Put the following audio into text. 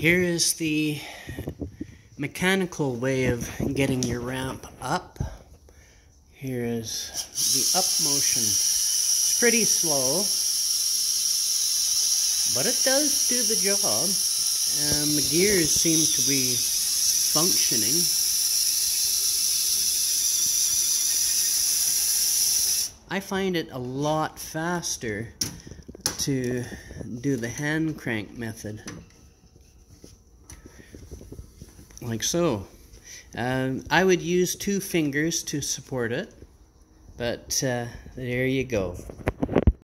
Here is the mechanical way of getting your ramp up. Here is the up motion. It's pretty slow, but it does do the job. And the gears seem to be functioning. I find it a lot faster to do the hand crank method like so. Um, I would use two fingers to support it, but uh, there you go.